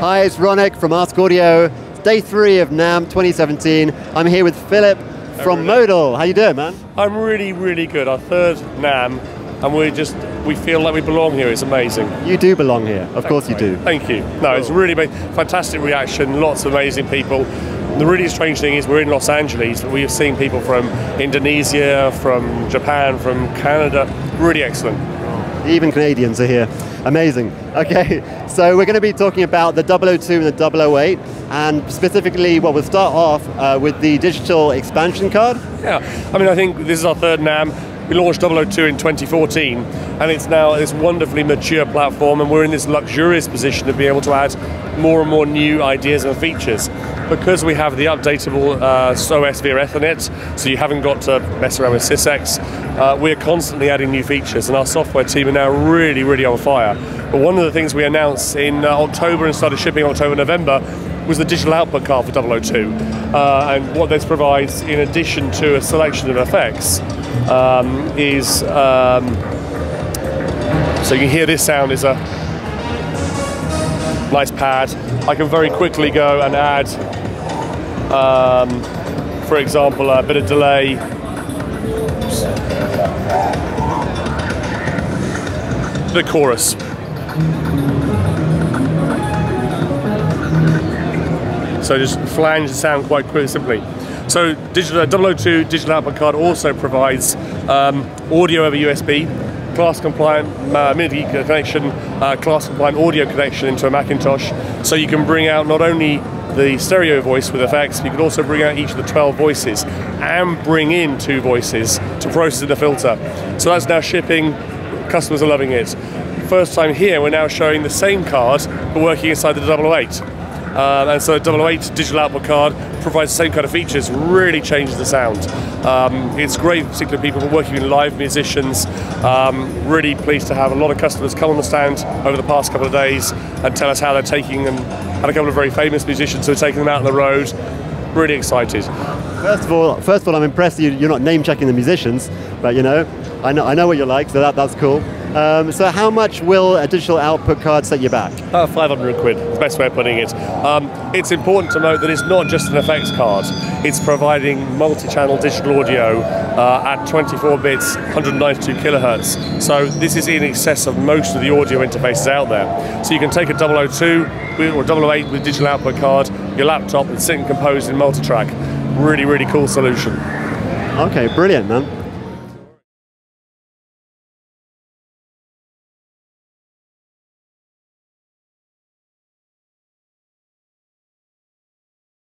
Hi, it's Ronick from Ask Audio. It's day three of NAMM 2017. I'm here with Philip from Modal. How you doing, man? I'm really, really good. Our third NAMM, and we just we feel like we belong here. It's amazing. You do belong here. Of course you mate. do. Thank you. No, it's really been fantastic reaction. Lots of amazing people. The really strange thing is we're in Los Angeles, but we have seen people from Indonesia, from Japan, from Canada. Really excellent. Even Canadians are here. Amazing. Okay, so we're going to be talking about the 002 and the 008, and specifically, well, we'll start off uh, with the digital expansion card. Yeah, I mean, I think this is our third NAMM. We launched 002 in 2014, and it's now this wonderfully mature platform, and we're in this luxurious position of being able to add more and more new ideas and features. Because we have the updatable uh, OS via Ethernet, so you haven't got to mess around with SysEx, uh, we're constantly adding new features, and our software team are now really, really on fire. But one of the things we announced in uh, October and started shipping October, November was the digital output card for 002. Uh, and what this provides, in addition to a selection of effects, um, is um, so you can hear this sound is a nice pad. I can very quickly go and add, um, for example, a bit of delay. The chorus. So just flange the sound quite quick, simply. So digital, 002 digital output card also provides um, audio over USB, class compliant uh, MIDI connection, uh, class compliant audio connection into a Macintosh. So you can bring out not only the stereo voice with effects, you can also bring out each of the 12 voices and bring in two voices to process in the filter. So that's now shipping, customers are loving it. First time here, we're now showing the same card but working inside the 008. Um, and so the 008 digital output card provides the same kind of features, really changes the sound. Um, it's great, particularly people who are working with live musicians. Um, really pleased to have a lot of customers come on the stand over the past couple of days and tell us how they're taking and had a couple of very famous musicians who are taking them out on the road. Really excited. First of all, first of all, I'm impressed you, you're not name checking the musicians, but you know, I know, I know what you're like, so that, that's cool. Um, so how much will a digital output card set you back? Uh, 500 quid, the best way of putting it. Um, it's important to note that it's not just an effects card, it's providing multi-channel digital audio uh, at 24 bits, 192 kilohertz. So this is in excess of most of the audio interfaces out there. So you can take a 002 or 008 with digital output card, your laptop, and sit and compose in multi-track. Really, really cool solution. Okay, brilliant, man.